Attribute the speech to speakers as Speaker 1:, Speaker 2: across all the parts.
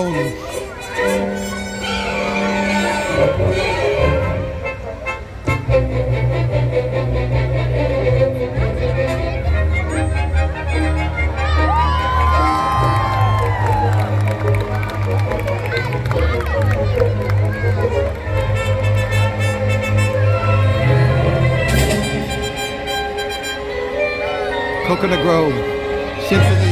Speaker 1: drones. Coconut Grove Symphony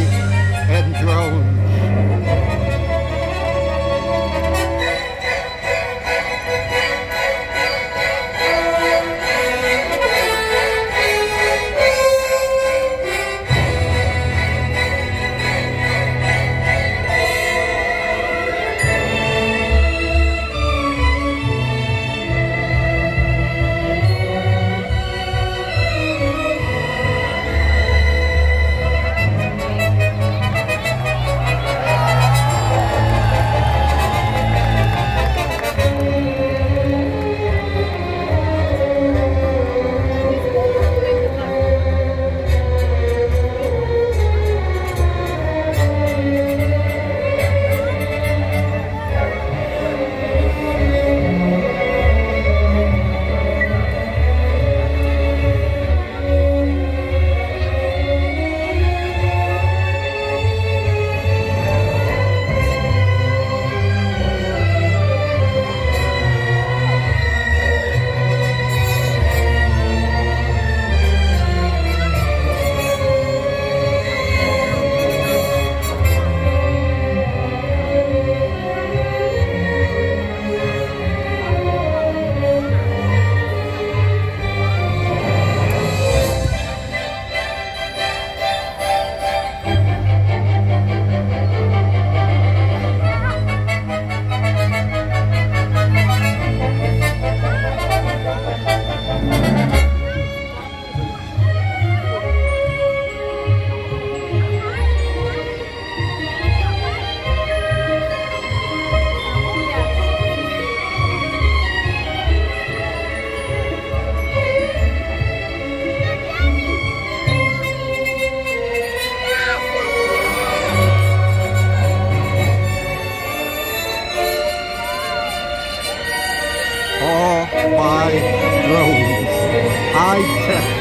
Speaker 1: High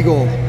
Speaker 1: 이거